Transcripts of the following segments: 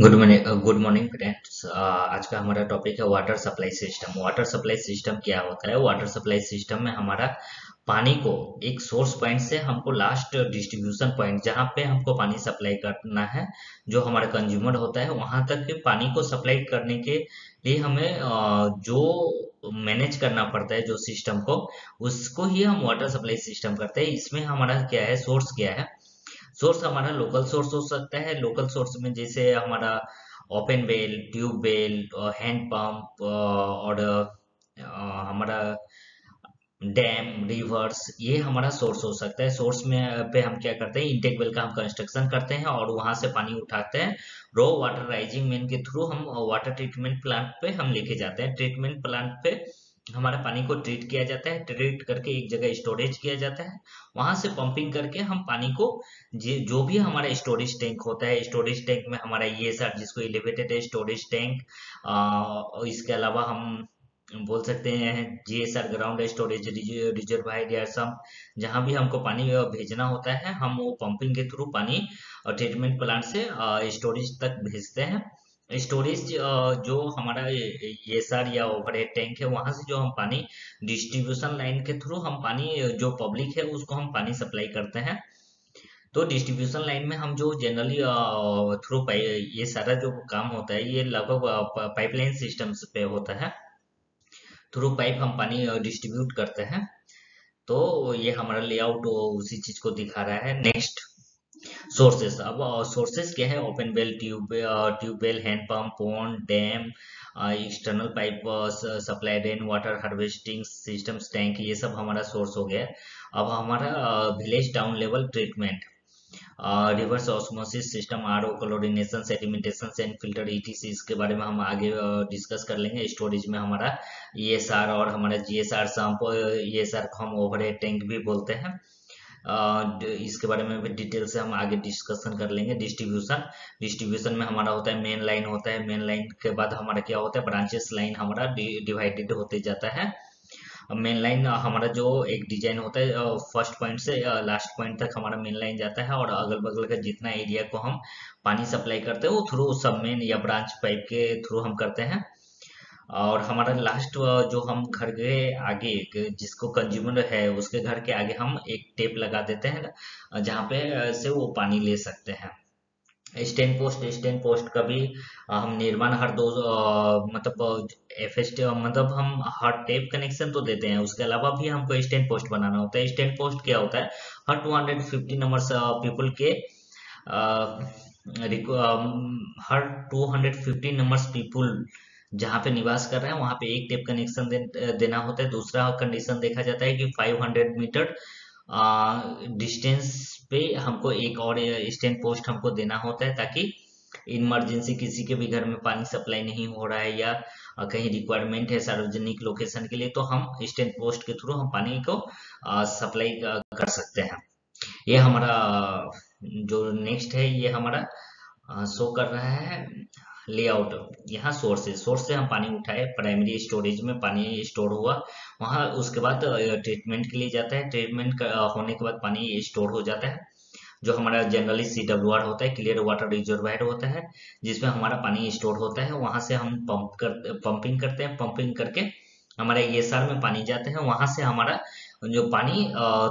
Good morning good morning friends आज का हमारा टॉपिक है water supply system water supply system क्या होता है? वाटर सप्लाई सिस्टम में हमारा पानी को एक सोर्स पॉइंट से हमको लास्ट डिस्ट्रीब्यूशन पॉइंट जहाँ पे हमको पानी सप्लाई करना है जो हमारा कंज्यूमर होता है वहाँ तक के पानी को सप्लाई करने के लिए हमें uh, जो मैनेज करना पड़ता है जो सिस्टम को उसको ही हम वाटर सप्लाई सिस्टम करते हैं। इसमें हमारा क्या है? सोर्स क्या है? सोर्स हमारा लोकल सोर्स हो सकता है। लोकल सोर्स में जैसे हमारा open well tube well hand pump और हमारा डैम रिवर्स ये हमारा सोर्स हो सकता है। सोर्स में पे हम क्या करते हैं? इंटेक वेल का हम कंस्ट्रक्शन करते हैं और वहाँ से पानी उठाते हैं। रो वाटर राइजिंग मेन के थ्रू हम वाटर ट्रीटमेंट प्लांट पे हम लेके जाते हैं। ट्रीटमेंट प्लांट पे हमारे पानी को ट्रीट किया जाता है ट्रीट करके एक जगह स्टोरेज किया जाता है। वहाँ से पंपिंग करके हम पानी को जो भी हमारा स्टोरेज टैंक होता है स्टोरेज टैंक में हमारा ये सर जिसको एलिवेटेड स्टोरेज टैंक इसके अलावा हम बोल सकते हैं जीएसआर ग्राउंड स्टोरेज रिजर्वायर या सब जहाँ भी हमको पानी भेजना होता है, हम वो पंपिंग के थ्रू पानी ट्रीटमेंट प्लांट से स्टोरेज तक भेजते हैं। स्टोरेज जो हमारा एस आर या ओवरहेड टैंक है, वहाँ से जो हम पानी डिस्ट्रीब्यूशन लाइन के थ्रू हम पानी, जो पब्लिक है, उसको हम पानी सप्लाई करते हैं। तो डिस्ट्रीब्यूशन लाइन में हम जो जनरली थ्रू ये सारा जो काम होता है, ये लगभग पाइपलाइन सिस्टम्स पे होता है। थ्रू पाइप हम पानी डिस्ट्रीब्यूट करते हैं। तो ये हमारा लेआउट उसी चीज़ को दिखा रहा है। नेक्स्ट सोर्सेस अब सोर्सेस क्या है? Open well tube tubewell hand pump pond dam external pipe supply rain water harvesting systems tank ये सब हमारा सोर्स हो गया अब हमारा village down level treatment reverse osmosis system R O chlorination sedimentation and filter etc इसके बारे में हम आगे डिस्कस uh, कर लेंगे। स्टोरेज में हमारा ईएसआर e और हमारा जीएसआर संप ईएसआर को हम ओवरहेड टैंक भी बोलते हैं। इसके बारे में भी डिटेल से हम आगे डिस्कशन कर लेंगे। डिस्ट्रीब्यूशन। डिस्ट्रीब्यूशन में हमारा होता है मेन लाइन होता है। मेन लाइन के बाद हमारा क्या होता है? ब्रांचेस लाइन हमारा डिवाइडेड होते जाता है। मेन लाइन हमारा जो एक डिज़ाइन होता है फ़र्स्ट पॉइंट से लास्ट पॉइंट तक हमारा मेन लाइन जाता है और अगल बगल का जितना एरिया को हम पानी सप्लाई करते हैं, वो थ्रू सब मेन या ब्रांच पाइप के थ्रू हम करते हैं। और हमारा लास्ट जो हम घर के आगे जिसको कंज्यूमर है उसके घर के आगे हम एक टेप लगा देते हैं जहाँ पे से वो पानी ले सकते हैं। स्टैंड पोस्ट स्टैंड पोस्ट का भी हम निर्माण हर दो मतलब एफ़ एस मतलब हम हर टेप कनेक्शन तो देते हैं उसके अलावा भी हमको स्टैंड पोस्ट बनाना होता है। स्टैंड पोस्ट क्या होता है? हर 250 नंबर पीपल के आ, हर 250 नंबर्स पीपल जहाँ पे निवास कर रहे हैं वहाँ पे एक टेप कनेक्शन दे, देना होता है। दूसरा कंडीशन देखा जाता है कि 500 मीटर डिस्टेंस पे हमको एक और स्टैंड पोस्ट हमको देना होता है ताकि इमरजेंसी किसी के भी घर में पानी सप्लाई नहीं हो रहा है या कहीं रिक्वायरमेंट है सार्वजनिक लोकेशन के लिए तो हम स्टैंड पोस्ट के थ्रू हम पानी को सप्लाई कर सकते हैं। ये हमारा जो नेक्स्ट है ये हमारा शो कर रहा है। लेआउट यहाँ सोर्स है सोर्स से हम पानी उठाए प्राइमरी स्टोरेज में पानी स्टोर हुआ। वहाँ उसके बाद ट्रीटमेंट के लिए जाता है। ट्रीटमेंट होने के बाद पानी स्टोर हो जाता है। जो हमारा जनरली सी डब्ल्यू आर होता है क्लियर वाटर रिजर्वायर होता है, जिसमें हमारा पानी स्टोर होता है। वहाँ से हम पंप कर पंपिंग करते हैं। पंपिंग करके हमारे एस में पानी जाते हैं। वहाँ से हमारा जो पानी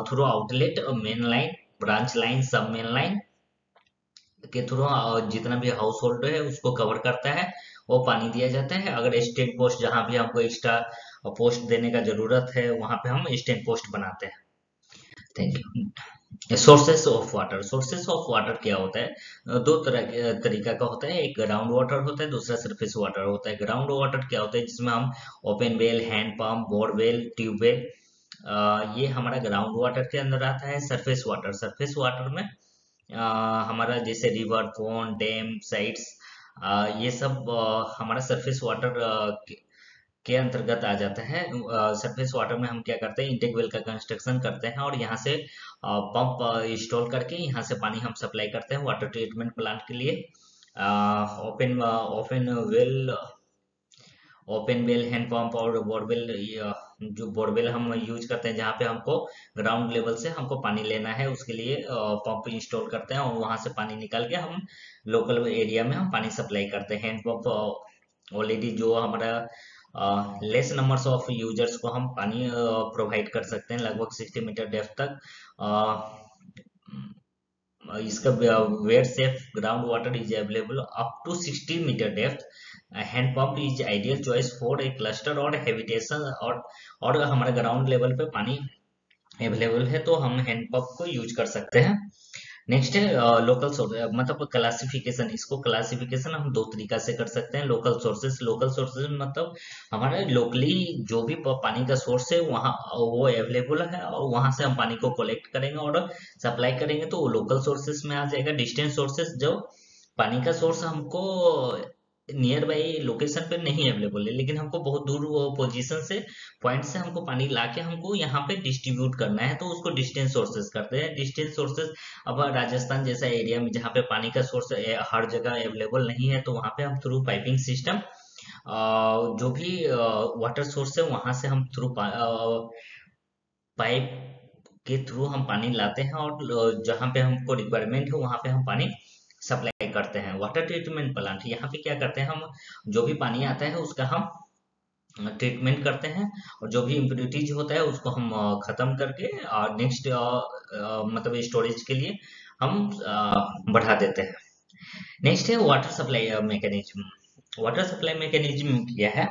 through outlet main line branch line सब मेन लाइन के थ्रू जितना भी हाउस होल्ड है, उसको कवर करता है, वो पानी दिया जाता है। अगर स्टेट पोस्ट जहाँ भी हमको एक्स्ट्रा पोस्ट देने का ज़रूरत है, वहाँ पे हम स्टेट पोस्ट बनाते हैं। Thank you sources of water sources of water क्या होता है? दो तरह तरीका का होता है। एक ग्राउंड वाटर होता है, दूसरा सरफेस वाटर होता है। ग्राउंड वाटर क्या होता है? जिसमें हम open well hand pump borewell tubewell ये हमारा ग्राउंड वाटर के अंदर आता है सरफेस वाटर सरफेस वाटर में हमारा जैसे रिवर पोन डैम साइट्स ये सब हमारा सरफेस वाटर के अंतर्गत आ जाता है। सरफेस वाटर में हम क्या करते हैं इंटेक वेल का कंस्ट्रक्शन करते हैं और यहाँ से पंप इंस्टॉल करके यहाँ से पानी हम सप्लाई करते हैं वाटर ट्रीटमेंट प्लांट के लिए। Open open well open well hand pump और बोरवेल जो बोरवेल हम यूज़ करते हैं, जहाँ पे हमको ग्राउंड लेवल से हमको पानी लेना है, उसके लिए पंप इंस्टॉल करते हैं और वहाँ से पानी निकाल के हम लोकल एरिया में हम पानी सप्लाई करते हैं। हैंड पंप ऑलरेडी जो हमारा लेस नंबर्स ऑफ़ यूज़र्स को हम पानी प्रोवाइड कर सकते हैं, लगभग 60 मीटर डेफ तक। इसका where safe ground water is available up to 60 metre depth hand pump is ideal choice for a cluster और हैबिटेशन और और हमारे ग्राउंड लेवल पे पानी अवेलेबल है तो हम हैंड पंप को यूज़ कर सकते हैं। नेक्स्ट है लोकल सोर्स मतलब क्लासिफिकेशन इसको क्लासिफिकेशन हम दो तरीका से कर सकते हैं लोकल सोर्सेस लोकल सोर्सेस मतलब हमारे लोकली जो भी पानी का सोर्स है, वहाँ वो अवेलेबल है और वहाँ से हम पानी को कलेक्ट करेंगे और सप्लाई करेंगे तो वो लोकल सोर्सेस में आ जाएगा डिस्टेंस सोर्सेस जो पानी का सोर्स हमको नियर बाई लोकेशन पे नहीं अवेलेबल है, लेकिन हमको बहुत दूर पोजीशन से पॉइंट से हमको पानी लाके हमको यहाँ पे डिस्ट्रीब्यूट करना है तो उसको डिस्टेंस सोर्सेस करते हैं। डिस्टेंस सोर्सेस अब राजस्थान जैसा एरिया में जहाँ पे पानी का सोर्स हर जगह अवेलेबल नहीं है तो वहाँ पे हम थ्रू पाइपिंग सिस्टम जो भी वाटर सोर्स है, वहाँ से हम थ्रू पाइप के थ्रू हम पानी लाते हैं, और जहाँ पे हमको रिक्वायरमेंट है, वहाँ पे हम पानी सप्लाई करते हैं वाटर ट्रीटमेंट प्लांट यहाँ पे क्या करते हैं हम? जो भी पानी आता है उसका हम ट्रीटमेंट करते हैं और जो भी इम्प्योरिटीज होता है उसको हम खत्म करके और नेक्स्ट मतलब स्टोरेज के लिए हम बढ़ा देते हैं। नेक्स्ट है water supply mechanism water supply mechanism क्या है?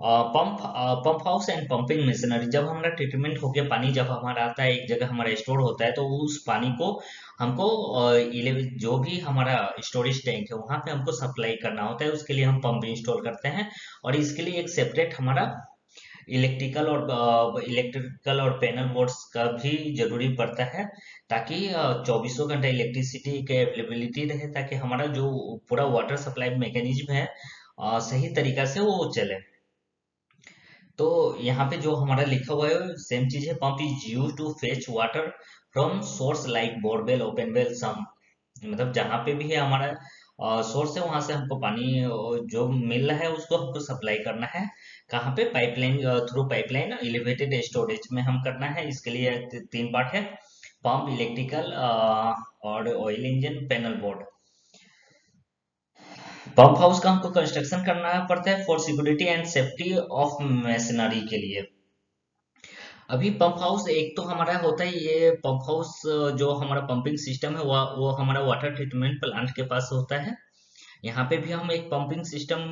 Pump pump house and pumping machinery जब हमारा ट्रीटमेंट होके पानी जब हमारा आता है, एक जगह हमारा स्टोर होता है तो उस पानी को हमको जो भी हमारा स्टोरेज टैंक है, वहाँ पे हमको सप्लाई करना होता है। उसके लिए हम पंप इंस्टॉल करते हैं और इसके लिए एक सेपरेट हमारा इलेक्ट्रिकल और इलेक्ट्रिकल और पैनल बोर्ड्स का भी ज़रूरी पड़ता है, ताकि चौबीसों घंटा इलेक्ट्रिसिटी के अवेलेबिलिटी रहे, ताकि हमारा जो पूरा वाटर सप्लाई मैकेनिज्म है सही तरीका से वो चले। तो यहाँ पे जो हमारा लिखा हुआ है सेम चीज़ है pump is use to fetch water from source like borewell open well some मतलब जहाँ पे भी है हमारा सोर्स है, वहाँ से हमको पानी जो मिल रहा है उसको हमको सप्लाई करना है। कहाँ पे? Pipeline through pipeline elevated storage में हम करना है। इसके लिए तीन पार्ट है पंप इलेक्ट्रिकल और oil engine panel board pump house का हमको कंस्ट्रक्शन करना पड़ता है for security and safety of machinery के लिए। अभी पंप हाउस एक तो हमारा होता है ये पंप हाउस जो हमारा पंपिंग सिस्टम है वो वो हमारा वाटर ट्रीटमेंट प्लांट के पास होता है। यहाँ पे भी हम एक पंपिंग सिस्टम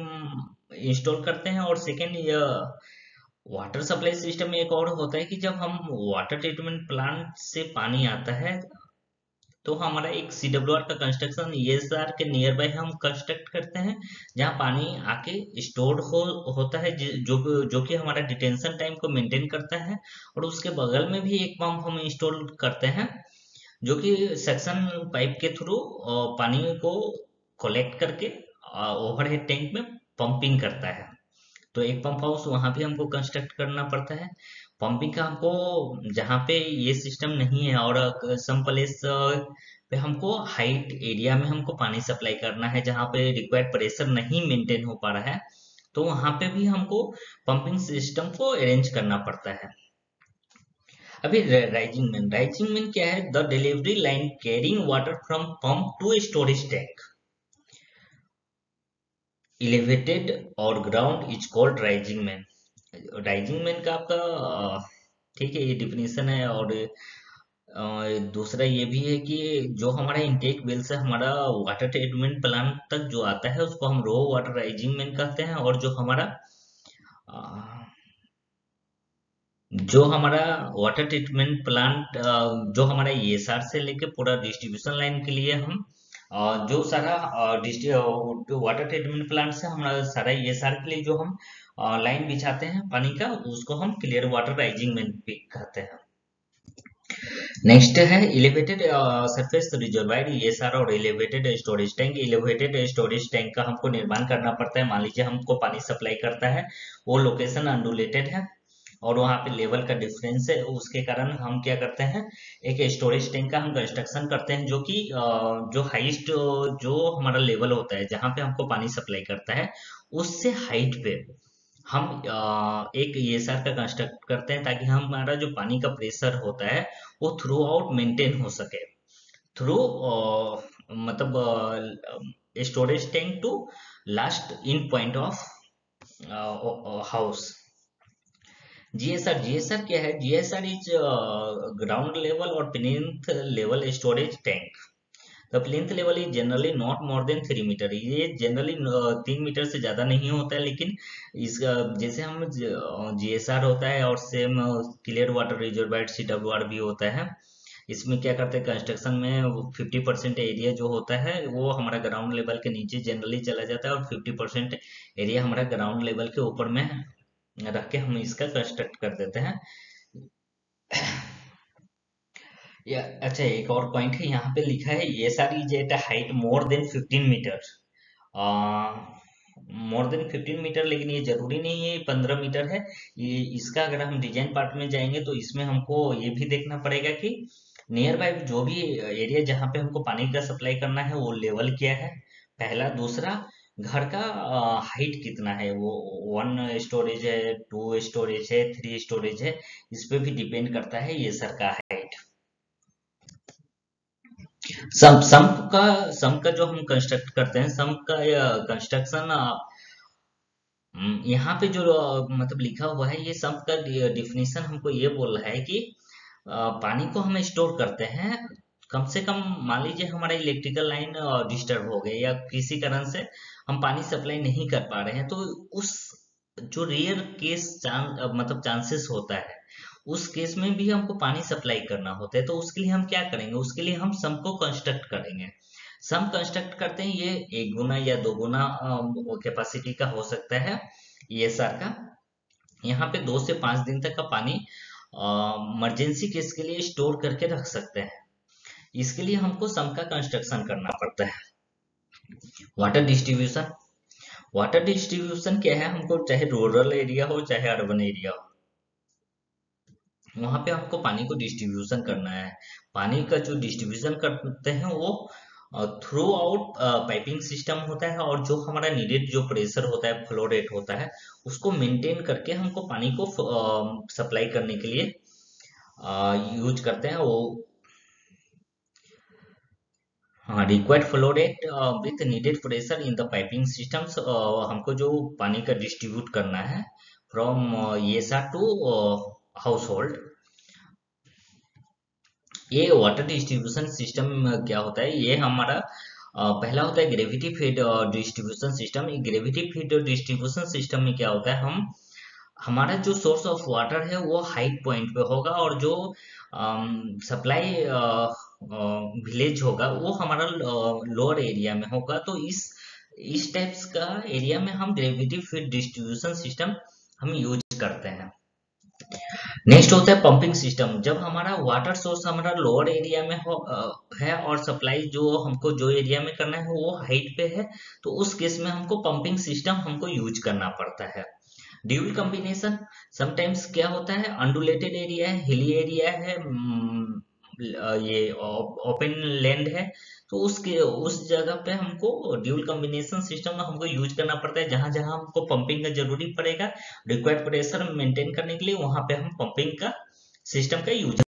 इंस्टॉल करते हैं और सेकेंड ये वाटर सप्लाई सिस्टम एक और होता है कि जब हम वाटर ट्रीटमेंट प्लांट से पानी आता है तो हमारा एक सी डब्ल्यू आर का कंस्ट्रक्शन ईएसआर के नियर बाय हम कंस्ट्रक्ट करते हैं, जहाँ पानी आके स्टोर हो, होता है, जो जो कि हमारा डिटेंशन टाइम को मेंटेन करता है, और उसके बगल में भी एक पंप हम इंस्टॉल करते हैं, जो कि सेक्शन पाइप के थ्रू पानी को कलेक्ट करके ओवरहेड टैंक में पंपिंग करता है। तो एक पंप हाउस वहाँ भी हमको कंस्ट्रक्ट करना पड़ता है। पंपिंग का हमको जहाँ पे ये सिस्टम नहीं है और सम प्लेस पे हमको हाइट एरिया में हमको पानी सप्लाई करना है जहाँ पे रिक्वायर्ड प्रेशर नहीं मेंटेन हो पा रहा है तो वहाँ पे भी हमको पंपिंग सिस्टम को अरेंज करना पड़ता है। अभी राइजिंग मैन राइजिंग मैन क्या है? The delivery line carrying water from pump to storage tank elevated or ground is called rising man. Rising main का आपका ठीक है, ये डिफिनेशन है और दूसरा ये भी है कि जो हमारा इनटेक वेल से हमारा वाटर ट्रीटमेंट प्लांट तक जो आता है, उसको हम रो वाटर राइजिंग मैन कहते हैं और जो हमारा जो हमारा वाटर ट्रीटमेंट प्लांट जो हमारा ईएसआर से लेके पूरा डिस्ट्रीब्यूशन लाइन के लिए हम जो सारा वाटर ट्रीटमेंट प्लांट से हमारा सारा ईएसआर के लिए जो हम लाइन बिछाते हैं पानी का, उसको हम क्लियर वाटर राइजिंग में कहते हैं। नेक्स्ट है इलेवेटेड सरफेस रिजर्वायर ईएसआर और elevated storage tank elevated storage tank का हमको निर्माण करना पड़ता है। मान लीजिए हमको पानी सप्लाई करता है, वो लोकेशन अनडुलेटेड है। और वहाँ पे लेवल का डिफरेंस है, उसके कारण हम क्या करते हैं, एक स्टोरेज टैंक का हम कंस्ट्रक्शन करते हैं, जो कि जो हाइस्ट जो हमारा लेवल होता है, जहाँ पे हमको पानी सप्लाई करता है, उससे हाइट पे हम एक ईएसआर का कंस्ट्रक्ट करते हैं, ताकि हमारा जो पानी का प्रेशर होता है, वो थ्रू आउट मेंटेन हो सके। थ्रू मतलब storage tank to last in point of house GSR GSR क्या है? जीएसआर इज़ ग्राउंड लेवल और plinth level storage tank plinth level is generally not more than three metre ये generally तीन metre से ज़्यादा नहीं होता है, लेकिन इसका जैसे हम जीएसआर होता है और सेम क्लियर वाटर रिजर्वायर सी भी होता है। इसमें क्या करते हैं? कंस्ट्रक्शन में 50 परसेंट एरिया जो होता है, वो हमारा ग्राउंड लेवल के नीचे जनरली चला जाता है और 50 परसेंट एरिया हमारा ग्राउंड लेवल के ऊपर में रख के हम इसका कंस्ट्रक्ट कर देते हैं। या अच्छा एक और पॉइंट है, यहाँ पे लिखा है, ये सारी jet height more than 15 metre more than 15 metre लेकिन ये ज़रूरी नहीं है 15 मीटर है। ये, इसका अगर हम डिज़ाइन पार्ट में जाएँगे तो इसमें हमको ये भी देखना पड़ेगा कि नियर बाय जो भी एरिया जहाँ पे हमको पानी का सप्लाई करना है, वो लेवल क्या है। पहला, दूसरा घर का हाइट कितना है? वो वन स्टोरेज है टू स्टोरेज है थ्री स्टोरेज है, इस पे भी डिपेंड करता है ये सर का हाइट सम सम का सम का जो हम कंस्ट्रक्ट करते हैं, सम का कंस्ट्रक्शन यहाँ पे जो मतलब लिखा हुआ है, ये सम का डिफिनेशन हमको ये बोल रहा है कि पानी को हम स्टोर करते हैं, कम से कम मान लीजिए हमारा इलेक्ट्रिकल लाइन डिस्टर्ब हो गया या किसी कारण से हम पानी सप्लाई नहीं कर पा रहे हैं तो उस जो रेयर केस मतलब चांसेस होता है, उस केस में भी हमको पानी सप्लाई करना होता है तो उसके लिए हम क्या करेंगे? उसके लिए हम सम को कंस्ट्रक्ट करेंगे। सम कंस्ट्रक्ट करते हैं, ये एक गुना या दो गुना कैपेसिटी का हो सकता है ये सर का। यहाँ पे दो से पाँच दिन तक का पानी इमरजेंसी केस के लिए स्टोर करके रख सकते हैं। इसके लिए हमको सम का कंस्ट्रक्शन करना पड़ता है। वाटर डिस्ट्रीब्यूशन वाटर डिस्ट्रीब्यूशन क्या है हमको? चाहे रूरल एरिया हो, चाहे अर्बन एरिया हो। वहाँ पे हमको पानी को डिस्ट्रीब्यूशन करना है। पानी का जो डिस्ट्रीब्यूशन करते हैं वो थ्रू आउट पाइपिंग सिस्टम होता है और जो हमारा नीडेड जो प्रेशर होता है फ्लो रेट होता है, उसको मेंटेन करके हमको पानी को सप्लाई करने के लिए यूज़ करते हैं। वो हाँ required flow rate with needed pressure in the piping systems हमको जो पानी का डिस्ट्रीब्यूट करना है फ्रॉम येसा टू हाउस होल्ड ये वाटर डिस्ट्रीब्यूशन सिस्टम क्या होता है? ये हमारा पहला होता है gravity feed distribution system gravity feed distribution system में क्या होता है? हम, हमारा जो सोर्स ऑफ़ वाटर है वो हाइट पॉइंट पे होगा और जो सप्लाई विलेज होगा, वो हमारा लोअर एरिया में होगा। तो इस इस टाइप्स का एरिया में हम ग्रेविटी फ़ीड डिस्ट्रीब्यूशन सिस्टम हम यूज़ करते हैं। नेक्स्ट होता है पंपिंग सिस्टम जब हमारा वाटर सोर्स हमारा लोअर एरिया में हो है और सप्लाई जो हमको जो एरिया में करना है, वो हाइट पे है तो उस केस में हमको पंपिंग सिस्टम हमको यूज़ करना पड़ता है। ड्यूल कॉम्बिनेशन समटाइम्स क्या होता है अंडुलेटेड एरिया है हिली एरिया है ये ओपन लैंड है तो उसके, उस जगह पे हमको ड्यूल कॉम्बिनेशन सिस्टम में हमको यूज़ करना पड़ता है। जहाँ जहाँ हमको पंपिंग का ज़रूरी पड़ेगा रिक्वायर्ड प्रेशर मेंटेन करने के लिए वहाँ पे हम पंपिंग का सिस्टम का यूज़